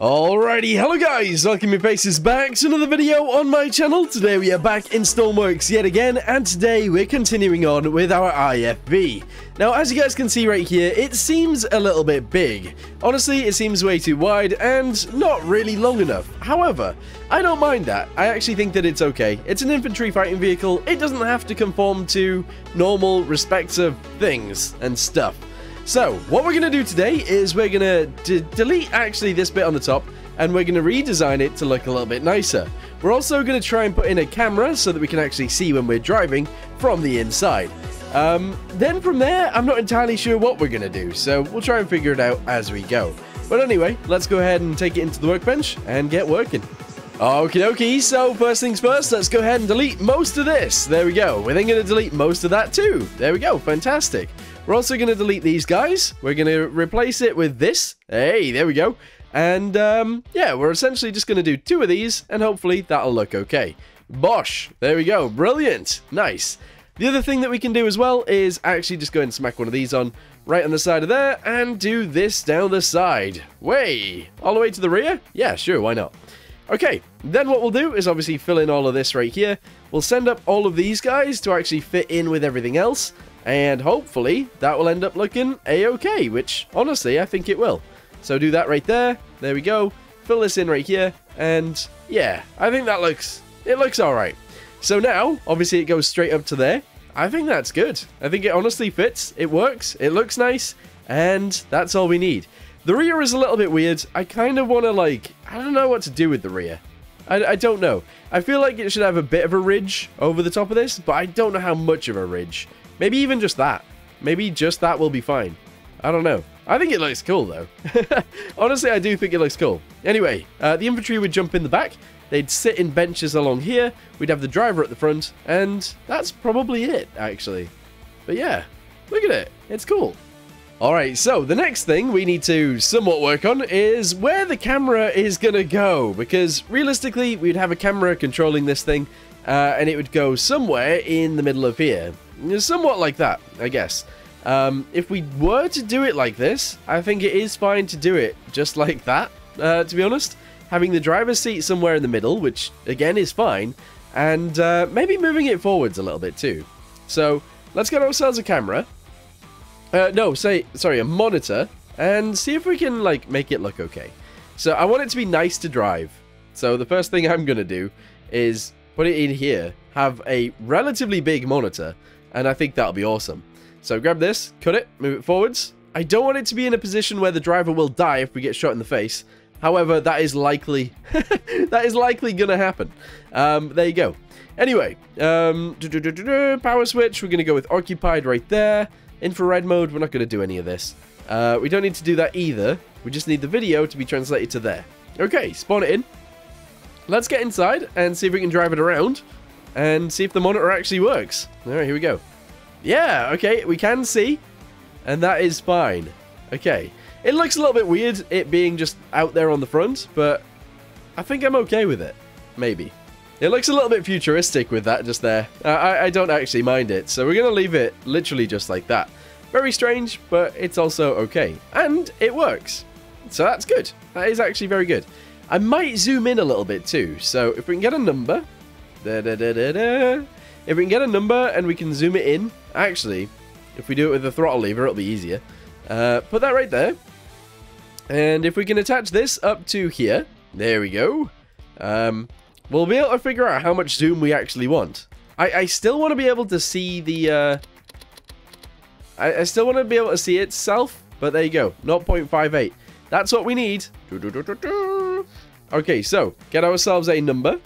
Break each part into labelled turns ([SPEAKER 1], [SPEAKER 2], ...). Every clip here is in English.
[SPEAKER 1] Alrighty, hello guys, welcome your faces back to another video on my channel. Today we are back in Stormworks yet again, and today we're continuing on with our IFV. Now, as you guys can see right here, it seems a little bit big. Honestly, it seems way too wide and not really long enough. However, I don't mind that. I actually think that it's okay. It's an infantry fighting vehicle. It doesn't have to conform to normal respective things and stuff. So, what we're going to do today is we're going to delete actually this bit on the top and we're going to redesign it to look a little bit nicer. We're also going to try and put in a camera so that we can actually see when we're driving from the inside. Um, then from there, I'm not entirely sure what we're going to do, so we'll try and figure it out as we go. But anyway, let's go ahead and take it into the workbench and get working. Okie dokie, so first things first, let's go ahead and delete most of this. There we go. We're then going to delete most of that too. There we go, fantastic. We're also going to delete these guys. We're going to replace it with this. Hey, there we go. And um, yeah, we're essentially just going to do two of these, and hopefully that'll look okay. Bosh, there we go. Brilliant. Nice. The other thing that we can do as well is actually just go and smack one of these on right on the side of there and do this down the side. Way! All the way to the rear? Yeah, sure, why not? Okay, then what we'll do is obviously fill in all of this right here. We'll send up all of these guys to actually fit in with everything else. And hopefully that will end up looking a-okay, which honestly I think it will. So do that right there. There we go. Fill this in right here. And yeah, I think that looks, it looks alright. So now, obviously it goes straight up to there. I think that's good. I think it honestly fits. It works. It looks nice. And that's all we need. The rear is a little bit weird. I kind of want to like, I don't know what to do with the rear. I, I don't know. I feel like it should have a bit of a ridge over the top of this, but I don't know how much of a ridge. Maybe even just that. Maybe just that will be fine. I don't know. I think it looks cool, though. Honestly, I do think it looks cool. Anyway, uh, the infantry would jump in the back. They'd sit in benches along here. We'd have the driver at the front. And that's probably it, actually. But yeah, look at it. It's cool. Alright, so the next thing we need to somewhat work on is where the camera is going to go. Because realistically, we'd have a camera controlling this thing. Uh, and it would go somewhere in the middle of here. Somewhat like that, I guess. Um, if we were to do it like this, I think it is fine to do it just like that, uh, to be honest. Having the driver's seat somewhere in the middle, which again is fine, and uh, maybe moving it forwards a little bit too. So let's get ourselves a camera. Uh, no, say, sorry, a monitor, and see if we can like make it look okay. So I want it to be nice to drive. So the first thing I'm going to do is put it in here, have a relatively big monitor, and I think that'll be awesome. So grab this, cut it, move it forwards. I don't want it to be in a position where the driver will die if we get shot in the face. However, that is likely, that is likely gonna happen. Um, there you go. Anyway, um, doo -doo -doo power switch, we're gonna go with occupied right there. Infrared mode, we're not gonna do any of this. Uh, we don't need to do that either. We just need the video to be translated to there. Okay, spawn it in. Let's get inside and see if we can drive it around and see if the monitor actually works. All right, here we go. Yeah, okay, we can see, and that is fine. Okay, it looks a little bit weird, it being just out there on the front, but I think I'm okay with it. Maybe. It looks a little bit futuristic with that just there. I, I don't actually mind it, so we're going to leave it literally just like that. Very strange, but it's also okay. And it works. So that's good. That is actually very good. I might zoom in a little bit too. So if we can get a number, Da, da, da, da, da. If we can get a number and we can zoom it in, actually, if we do it with the throttle lever, it'll be easier. Uh, put that right there. And if we can attach this up to here, there we go. Um, we'll be able to figure out how much zoom we actually want. I, I still want to be able to see the... Uh, I, I still want to be able to see itself, but there you go, Not 0.58. That's what we need. Okay, so get ourselves a number.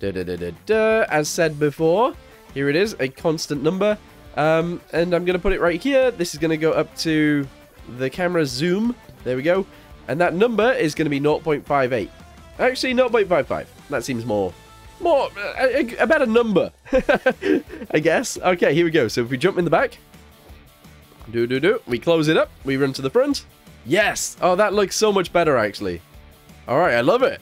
[SPEAKER 1] Da, da, da, As said before, here it is, a constant number. Um, and I'm going to put it right here. This is going to go up to the camera zoom. There we go. And that number is going to be 0.58. Actually, 0.55. That seems more, more, a, a better number, I guess. Okay, here we go. So if we jump in the back, do, do, do, we close it up, we run to the front. Yes! Oh, that looks so much better, actually. All right, I love it.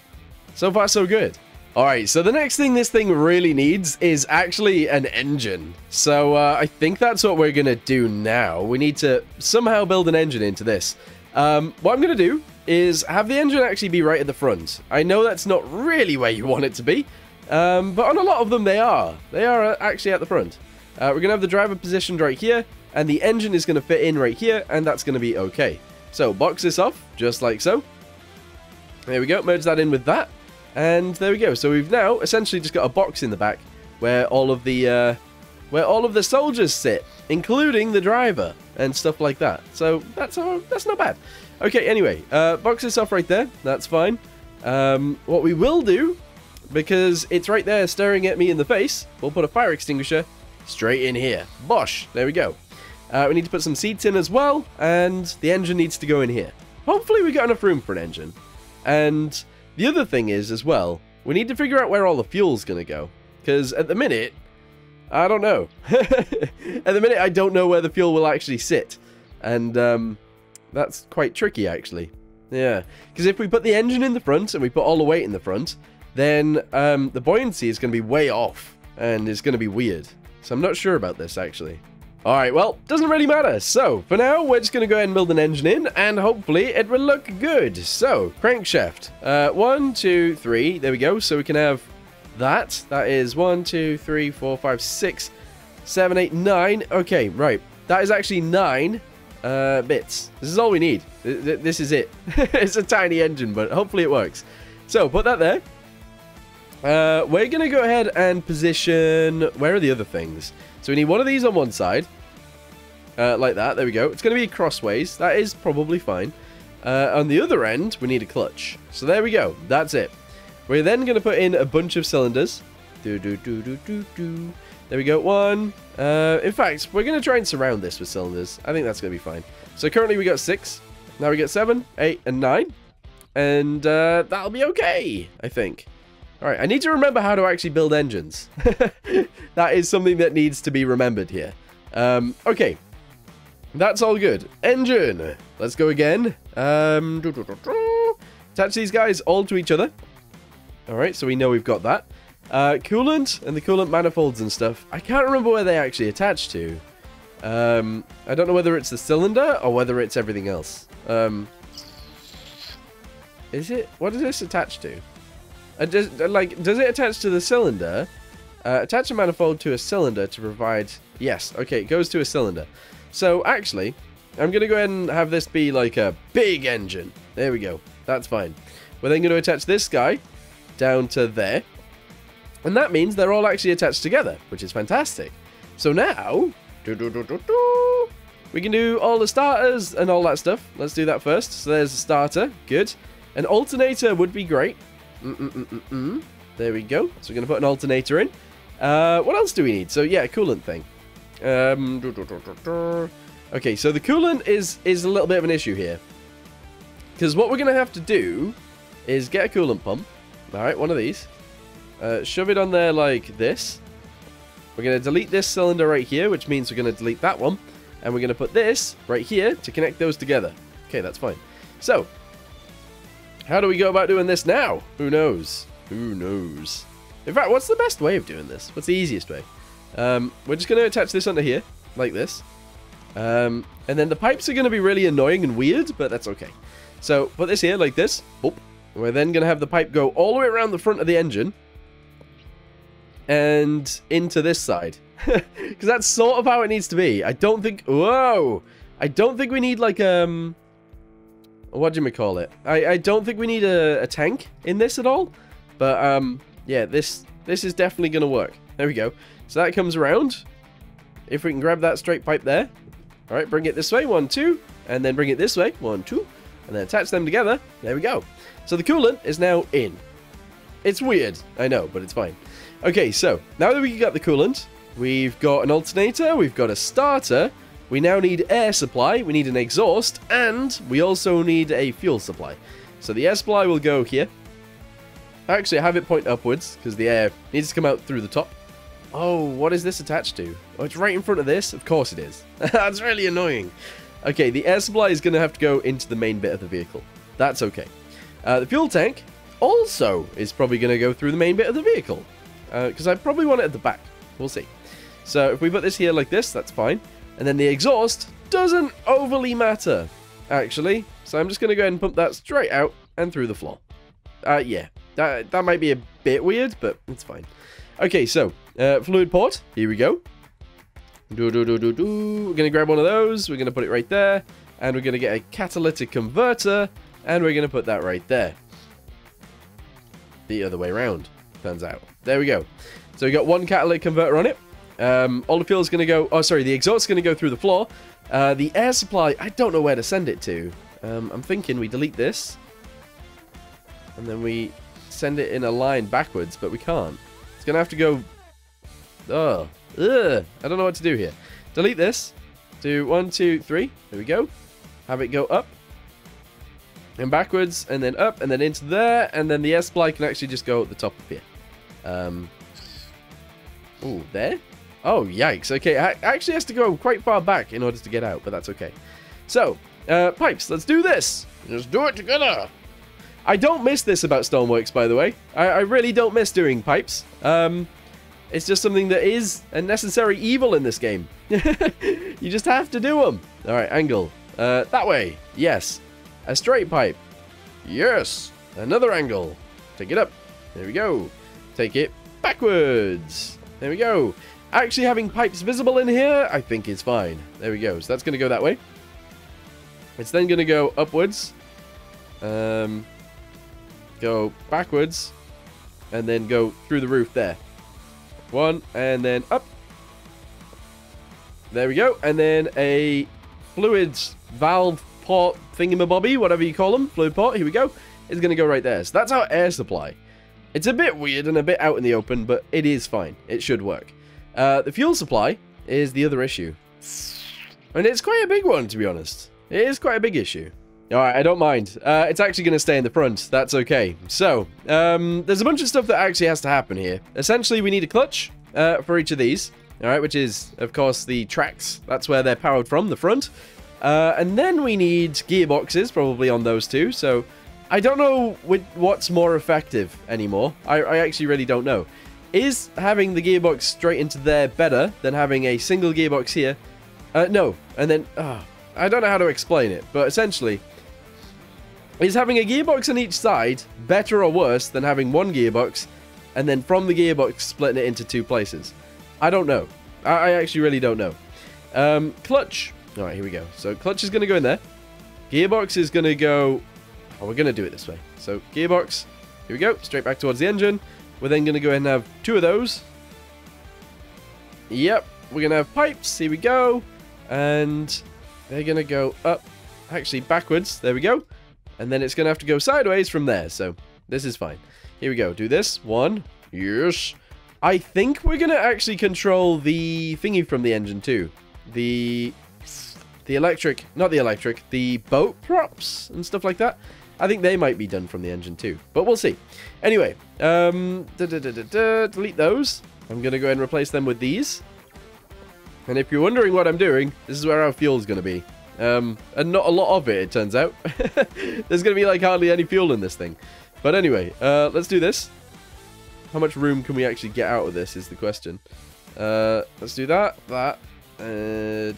[SPEAKER 1] So far, so good. Alright, so the next thing this thing really needs is actually an engine. So uh, I think that's what we're going to do now. We need to somehow build an engine into this. Um, what I'm going to do is have the engine actually be right at the front. I know that's not really where you want it to be, um, but on a lot of them they are. They are uh, actually at the front. Uh, we're going to have the driver positioned right here, and the engine is going to fit in right here, and that's going to be okay. So box this off, just like so. There we go, merge that in with that, and there we go. So we've now essentially just got a box in the back where all of the uh, where all of the soldiers sit, including the driver and stuff like that. So that's uh, that's not bad. Okay, anyway, uh, box this off right there. That's fine. Um, what we will do, because it's right there staring at me in the face, we'll put a fire extinguisher straight in here. Bosh! There we go. Uh, we need to put some seats in as well, and the engine needs to go in here. Hopefully we got enough room for an engine. And the other thing is, as well, we need to figure out where all the fuel's going to go. Because at the minute, I don't know. at the minute, I don't know where the fuel will actually sit. And um, that's quite tricky, actually. Yeah, because if we put the engine in the front and we put all the weight in the front, then um, the buoyancy is going to be way off. And it's going to be weird. So I'm not sure about this, actually. Alright, well, doesn't really matter. So, for now, we're just going to go ahead and build an engine in, and hopefully it will look good. So, crankshaft. Uh, one, two, three. There we go. So we can have that. That is one, two, three, four, five, six, seven, eight, nine. Okay, right. That is actually nine uh, bits. This is all we need. This is it. it's a tiny engine, but hopefully it works. So, put that there. Uh, we're going to go ahead and position... Where are the other things? So we need one of these on one side. Uh, like that. There we go. It's going to be crossways. That is probably fine. Uh, on the other end, we need a clutch. So there we go. That's it. We're then going to put in a bunch of cylinders. Do, do, do, do, do, do. There we go. One. Uh, in fact, we're going to try and surround this with cylinders. I think that's going to be fine. So currently we got six. Now we get seven, eight, and nine. And uh, that'll be okay, I think. All right, I need to remember how to actually build engines. that is something that needs to be remembered here. Um, okay, that's all good. Engine. Let's go again. Um, doo -doo -doo Attach these guys all to each other. All right, so we know we've got that. Uh, coolant and the coolant manifolds and stuff. I can't remember where they actually attach to. Um, I don't know whether it's the cylinder or whether it's everything else. Um, is it? What is this attached to? Uh, does, like, does it attach to the cylinder? Uh, attach a manifold to a cylinder to provide... Yes, okay, it goes to a cylinder. So actually, I'm going to go ahead and have this be like a big engine. There we go. That's fine. We're then going to attach this guy down to there. And that means they're all actually attached together, which is fantastic. So now, doo -doo -doo we can do all the starters and all that stuff. Let's do that first. So there's a starter. Good. An alternator would be great. Mm -mm -mm, mm, mm. there we go. So we're going to put an alternator in. Uh, what else do we need? So yeah, coolant thing. Um, okay, so the coolant is, is a little bit of an issue here. Because what we're going to have to do is get a coolant pump. Alright, one of these. Uh, shove it on there like this. We're going to delete this cylinder right here, which means we're going to delete that one. And we're going to put this right here to connect those together. Okay, that's fine. So, how do we go about doing this now? Who knows? Who knows? In fact, what's the best way of doing this? What's the easiest way? Um, we're just going to attach this under here, like this. Um, and then the pipes are going to be really annoying and weird, but that's okay. So put this here like this. We're then going to have the pipe go all the way around the front of the engine and into this side. Because that's sort of how it needs to be. I don't think... Whoa! I don't think we need like... um. What do you call it? I, I don't think we need a, a tank in this at all. But um, yeah, this this is definitely going to work. There we go. So that comes around. If we can grab that straight pipe there. All right, bring it this way, one, two. And then bring it this way, one, two. And then attach them together. There we go. So the coolant is now in. It's weird, I know, but it's fine. Okay, so now that we got the coolant, we've got an alternator, we've got a starter, we now need air supply, we need an exhaust, and we also need a fuel supply. So the air supply will go here. Actually, I have it point upwards, because the air needs to come out through the top. Oh, what is this attached to? Oh, it's right in front of this? Of course it is. That's really annoying. Okay, the air supply is going to have to go into the main bit of the vehicle. That's okay. Uh, the fuel tank also is probably going to go through the main bit of the vehicle. Because uh, I probably want it at the back. We'll see. So if we put this here like this, that's fine. And then the exhaust doesn't overly matter. actually. So I'm just going to go ahead and pump that straight out and through the floor. Uh, yeah, that, that might be a bit weird, but it's fine. Okay, so, uh, fluid port. Here we go. Do, do, do, do, do. We're going to grab one of those. We're going to put it right there. And we're going to get a catalytic converter. And we're going to put that right there. The other way around, turns out. There we go. So we got one catalytic converter on it. Um, all the fuel is going to go... Oh, sorry, the exhaust is going to go through the floor. Uh, the air supply, I don't know where to send it to. Um, I'm thinking we delete this. And then we send it in a line backwards, but we can't. It's going to have to go... Oh, ugh. I don't know what to do here. Delete this. Do one, two, three. There we go. Have it go up. And backwards, and then up, and then into there. And then the supply can actually just go at the top of here. Um, oh, there? Oh, yikes. Okay, it actually has to go quite far back in order to get out, but that's okay. So, uh, pipes, let's do this. Let's do it together. I don't miss this about Stormworks, by the way. I, I really don't miss doing pipes. Um, it's just something that is a necessary evil in this game. you just have to do them. All right, angle. Uh, that way. Yes. A straight pipe. Yes. Another angle. Take it up. There we go. Take it backwards. There we go. Actually having pipes visible in here, I think is fine. There we go. So that's going to go that way. It's then going to go upwards. Um, go backwards. And then go through the roof there. One, and then up. There we go. And then a fluids valve port thingamabobby, whatever you call them, fluid port, here we go, is going to go right there. So that's our air supply. It's a bit weird and a bit out in the open, but it is fine. It should work. Uh, the fuel supply is the other issue. And it's quite a big one, to be honest. It is quite a big issue. Alright, I don't mind. Uh, it's actually going to stay in the front. That's okay. So, um, there's a bunch of stuff that actually has to happen here. Essentially, we need a clutch uh, for each of these. Alright, which is, of course, the tracks. That's where they're powered from, the front. Uh, and then we need gearboxes, probably on those two. So, I don't know what's more effective anymore. I, I actually really don't know. Is having the gearbox straight into there better than having a single gearbox here? Uh, no. And then, oh, I don't know how to explain it, but essentially, is having a gearbox on each side better or worse than having one gearbox and then from the gearbox splitting it into two places? I don't know. I, I actually really don't know. Um, clutch. All right, here we go. So clutch is going to go in there. Gearbox is going to go... Oh, we're going to do it this way. So gearbox, here we go, straight back towards the engine. We're then going to go ahead and have two of those. Yep, we're going to have pipes. Here we go. And they're going to go up, actually backwards. There we go. And then it's going to have to go sideways from there. So this is fine. Here we go. Do this. One. Yes. I think we're going to actually control the thingy from the engine too. The the electric, not the electric, the boat props and stuff like that. I think they might be done from the engine too, but we'll see. Anyway, um, da -da -da delete those. I'm going to go ahead and replace them with these. And if you're wondering what I'm doing, this is where our fuel is going to be. Um, and not a lot of it, it turns out. There's going to be like hardly any fuel in this thing. But anyway, uh, let's do this. How much room can we actually get out of this is the question. Uh, let's do that, that, uh,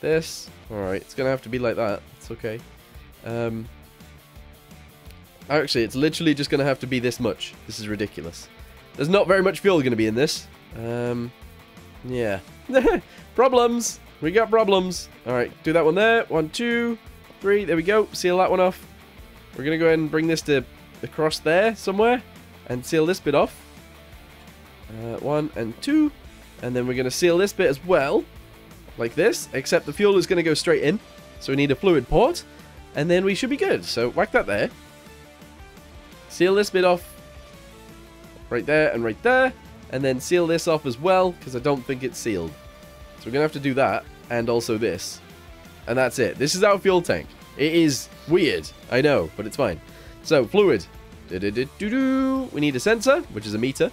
[SPEAKER 1] this. Alright, it's going to have to be like that. It's okay. Um, actually, it's literally just going to have to be this much. This is ridiculous. There's not very much fuel going to be in this. Um, yeah. problems! We got problems. Alright, do that one there. One, two, three. There we go. Seal that one off. We're going to go ahead and bring this to across there somewhere. And seal this bit off. Uh, one and two. And then we're going to seal this bit as well. Like this. Except the fuel is going to go straight in. So we need a fluid port. And then we should be good. So whack that there. Seal this bit off. Right there and right there. And then seal this off as well. Because I don't think it's sealed. So we're going to have to do that. And also this. And that's it. This is our fuel tank. It is weird. I know. But it's fine. So fluid. We need a sensor. Which is a meter.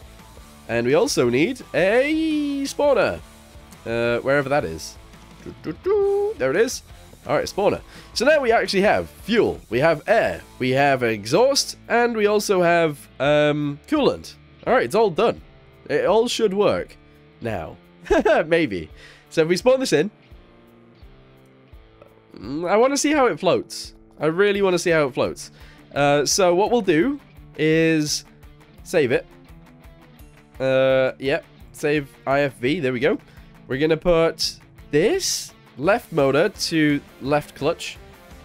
[SPEAKER 1] And we also need a spawner. Uh, wherever that is. There it is. Alright, spawner. So now we actually have fuel, we have air, we have exhaust, and we also have um, coolant. Alright, it's all done. It all should work. Now. Maybe. So if we spawn this in. I want to see how it floats. I really want to see how it floats. Uh, so what we'll do is save it. Uh, yep, save IFV. There we go. We're going to put this left motor to left clutch,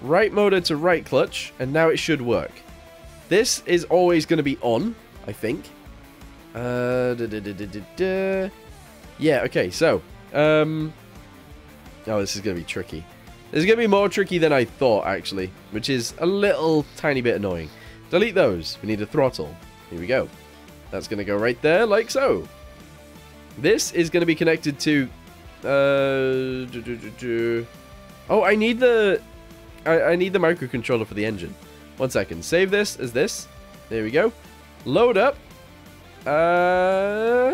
[SPEAKER 1] right motor to right clutch, and now it should work. This is always going to be on, I think. Uh, da, da, da, yeah, okay, so, um, oh, this is going to be tricky. This is going to be more tricky than I thought, actually, which is a little tiny bit annoying. Delete those. We need a throttle. Here we go. That's going to go right there, like so. This is going to be connected to... Uh, do, do, do, oh, I need the... I, I need the microcontroller for the engine. One second. Save this as this. There we go. Load up. Uh,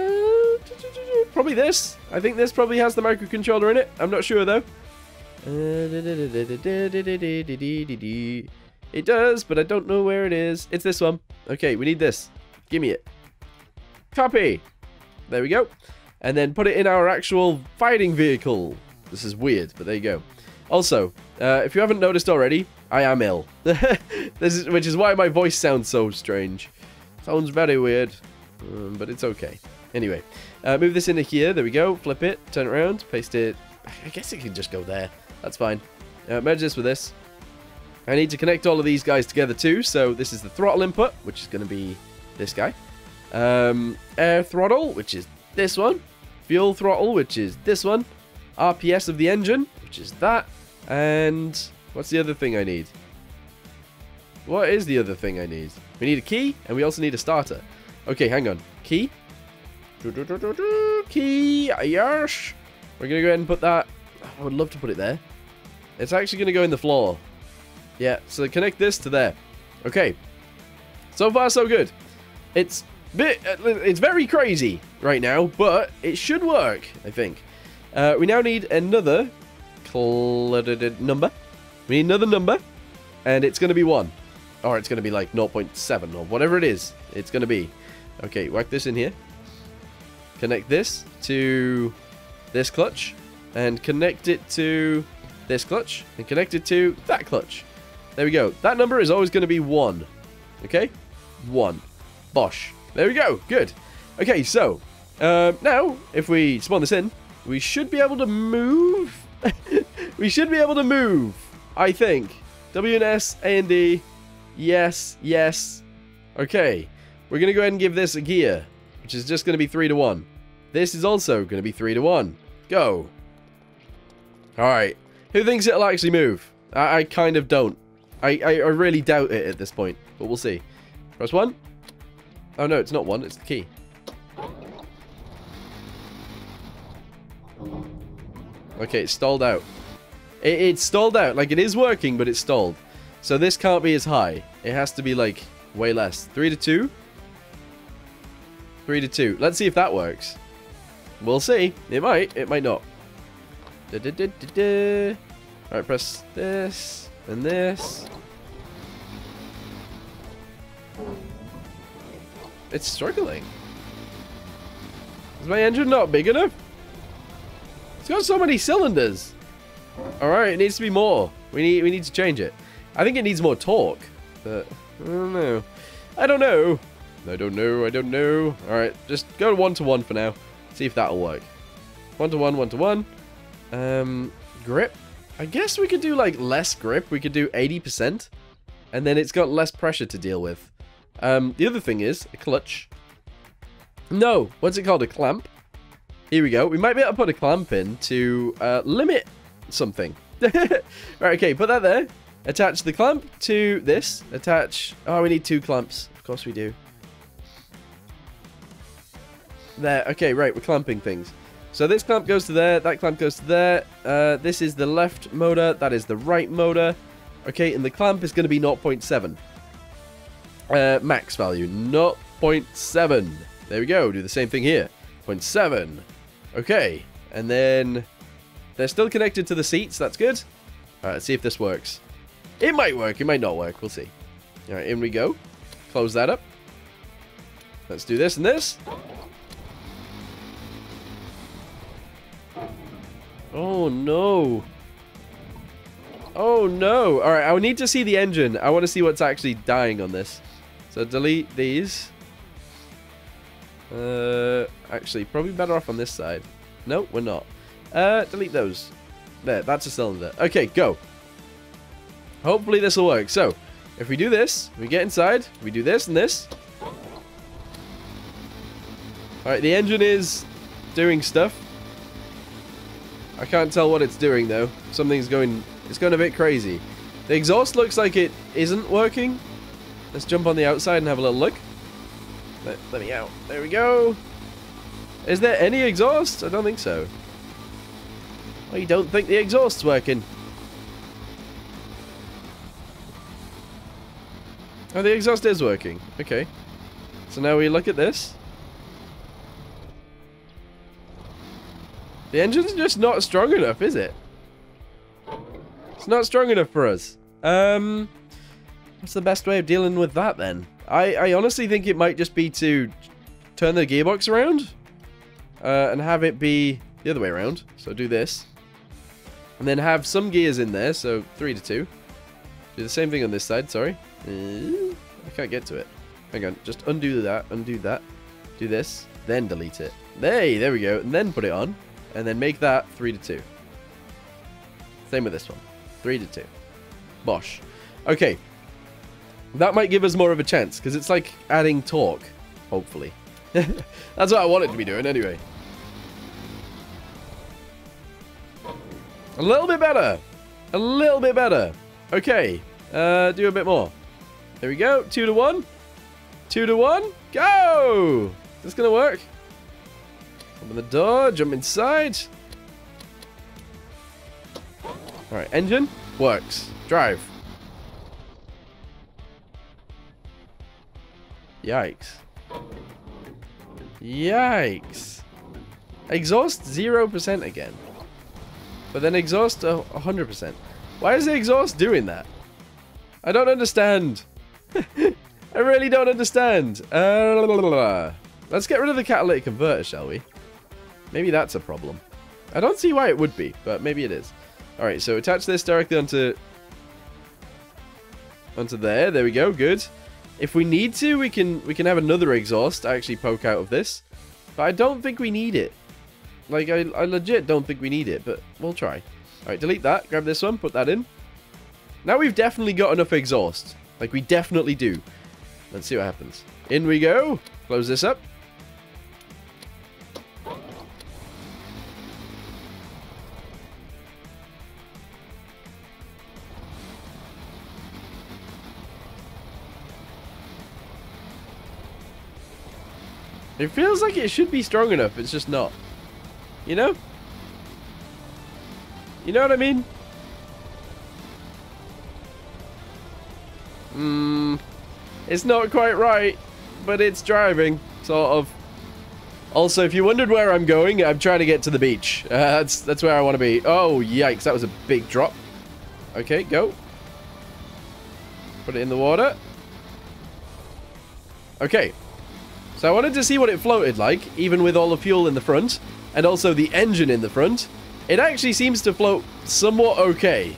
[SPEAKER 1] probably this. I think this probably has the microcontroller in it. I'm not sure, though. It does, but I don't know where it is. It's this one. Okay, we need this. Give me it. Copy. There we go. And then put it in our actual fighting vehicle. This is weird, but there you go. Also, uh, if you haven't noticed already, I am ill. this is, which is why my voice sounds so strange. Sounds very weird, um, but it's okay. Anyway, uh, move this into here. There we go. Flip it. Turn it around. Paste it. I guess it can just go there. That's fine. Uh, merge this with this. I need to connect all of these guys together too. So this is the throttle input, which is going to be this guy. Um, air throttle, which is this one. Fuel throttle, which is this one. RPS of the engine, which is that. And what's the other thing I need? What is the other thing I need? We need a key, and we also need a starter. Okay, hang on. Key. Key. Yes. We're going to go ahead and put that... I would love to put it there. It's actually going to go in the floor. Yeah, so connect this to there. Okay. So far, so good. It's bit, it's very crazy right now, but it should work, I think. Uh, we now need another number. We need another number, and it's going to be 1. Or it's going to be like 0.7 or whatever it is. It's going to be. Okay, whack this in here. Connect this to this clutch, and connect it to this clutch, and connect it to that clutch. There we go. That number is always going to be 1. Okay? 1. Bosh. There we go. Good. Okay, so, uh, now, if we spawn this in, we should be able to move. we should be able to move, I think. W and S, A and D. Yes, yes. Okay. We're going to go ahead and give this a gear, which is just going to be 3 to 1. This is also going to be 3 to 1. Go. Alright. Who thinks it'll actually move? I, I kind of don't. I, I, I really doubt it at this point, but we'll see. Press 1. Oh no, it's not 1, it's the key. Okay, it's stalled out. It, it's stalled out. Like, it is working, but it's stalled. So this can't be as high. It has to be, like, way less. 3 to 2? 3 to 2. Let's see if that works. We'll see. It might. It might not. Da, da, da, Alright, press this and this. It's struggling. Is my engine not big enough? It's got so many cylinders. Alright, it needs to be more. We need we need to change it. I think it needs more torque. But I don't know. I don't know. I don't know. I don't know. Alright, just go one to one for now. See if that'll work. One to one, one to one. Um, grip. I guess we could do like less grip. We could do 80%. And then it's got less pressure to deal with. Um, the other thing is a clutch. No, what's it called? A clamp. Here we go. We might be able to put a clamp in to uh, limit something. right, okay, put that there. Attach the clamp to this. Attach... Oh, we need two clamps. Of course we do. There. Okay, right. We're clamping things. So this clamp goes to there. That clamp goes to there. Uh, this is the left motor. That is the right motor. Okay, and the clamp is going to be 0.7. Uh, max value, 0.7. There we go. Do the same thing here. 0.7. Okay. And then they're still connected to the seats. That's good. All right, let's see if this works. It might work. It might not work. We'll see. All right, in we go. Close that up. Let's do this and this. Oh, no. Oh no. All right, I need to see the engine. I want to see what's actually dying on this. So delete these. Uh, actually, probably better off on this side. No, we're not. Uh, delete those. There, that's a cylinder. Okay, go. Hopefully this will work. So, if we do this, we get inside, we do this and this. Alright, the engine is doing stuff. I can't tell what it's doing though. Something's going, it's going a bit crazy. The exhaust looks like it isn't working. Let's jump on the outside and have a little look. Let, let me out. There we go. Is there any exhaust? I don't think so. I don't think the exhaust's working? Oh, the exhaust is working. Okay. So now we look at this. The engine's just not strong enough, is it? It's not strong enough for us. Um, what's the best way of dealing with that then? I, I honestly think it might just be to turn the gearbox around uh, and have it be the other way around. So do this. And then have some gears in there, so 3 to 2. Do the same thing on this side, sorry. Uh, I can't get to it. Hang on, just undo that, undo that. Do this, then delete it. Hey, there we go. And then put it on. And then make that 3 to 2. Same with this one. 3 to 2. Bosh. Okay. That might give us more of a chance, because it's like adding torque, hopefully. That's what I want it to be doing anyway. A little bit better. A little bit better. Okay. Uh, do a bit more. There we go. Two to one. Two to one. Go! Is this going to work? Open the door. Jump inside. Alright, engine. Works. Drive. Yikes. Yikes. Exhaust 0% again. But then exhaust 100%. Why is the exhaust doing that? I don't understand. I really don't understand. Uh, let's get rid of the catalytic converter, shall we? Maybe that's a problem. I don't see why it would be, but maybe it is. Alright, so attach this directly onto... Onto there. There we go. Good. If we need to, we can we can have another exhaust actually poke out of this. But I don't think we need it. Like, I, I legit don't think we need it, but we'll try. Alright, delete that. Grab this one. Put that in. Now we've definitely got enough exhaust. Like, we definitely do. Let's see what happens. In we go. Close this up. It feels like it should be strong enough, it's just not. You know? You know what I mean? Hmm. It's not quite right, but it's driving, sort of. Also, if you wondered where I'm going, I'm trying to get to the beach. Uh, that's that's where I want to be. Oh, yikes, that was a big drop. Okay, go. Put it in the water. Okay. So I wanted to see what it floated like, even with all the fuel in the front, and also the engine in the front. It actually seems to float somewhat okay.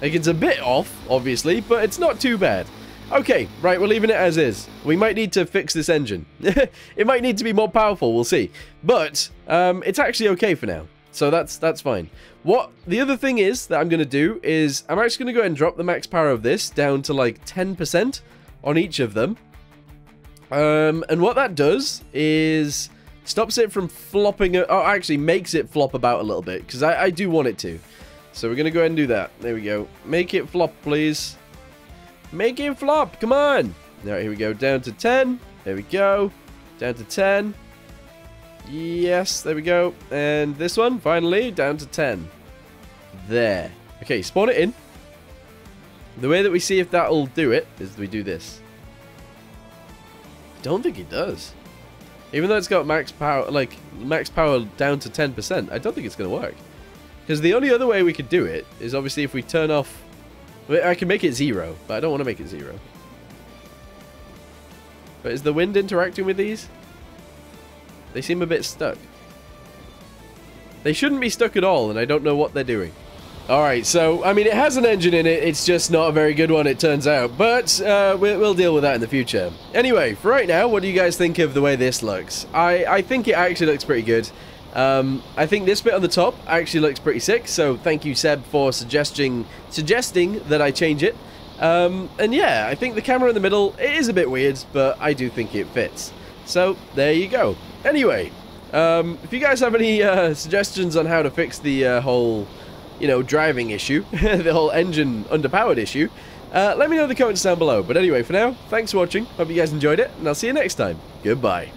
[SPEAKER 1] Like, it's a bit off, obviously, but it's not too bad. Okay, right, we're leaving it as is. We might need to fix this engine. it might need to be more powerful, we'll see. But, um, it's actually okay for now. So that's that's fine. What the other thing is that I'm going to do is I'm actually going to go ahead and drop the max power of this down to like 10% on each of them. Um, and what that does is stops it from flopping. Oh, actually makes it flop about a little bit because I, I do want it to. So we're going to go ahead and do that. There we go. Make it flop, please. Make it flop. Come on. All right, here we go. Down to 10. There we go. Down to 10. Yes, there we go. And this one, finally, down to 10. There. Okay, spawn it in. The way that we see if that'll do it is we do this. Don't think it does. Even though it's got max power, like, max power down to 10%, I don't think it's going to work. Because the only other way we could do it is obviously if we turn off I can make it zero, but I don't want to make it zero. But is the wind interacting with these? They seem a bit stuck. They shouldn't be stuck at all, and I don't know what they're doing. Alright, so, I mean, it has an engine in it, it's just not a very good one, it turns out. But, uh, we'll, we'll, deal with that in the future. Anyway, for right now, what do you guys think of the way this looks? I, I think it actually looks pretty good. Um, I think this bit on the top actually looks pretty sick, so thank you, Seb, for suggesting, suggesting that I change it. Um, and yeah, I think the camera in the middle, it is a bit weird, but I do think it fits. So, there you go. Anyway, um, if you guys have any uh, suggestions on how to fix the uh, whole you know, driving issue, the whole engine underpowered issue, uh, let me know in the comments down below. But anyway, for now, thanks for watching. Hope you guys enjoyed it, and I'll see you next time. Goodbye.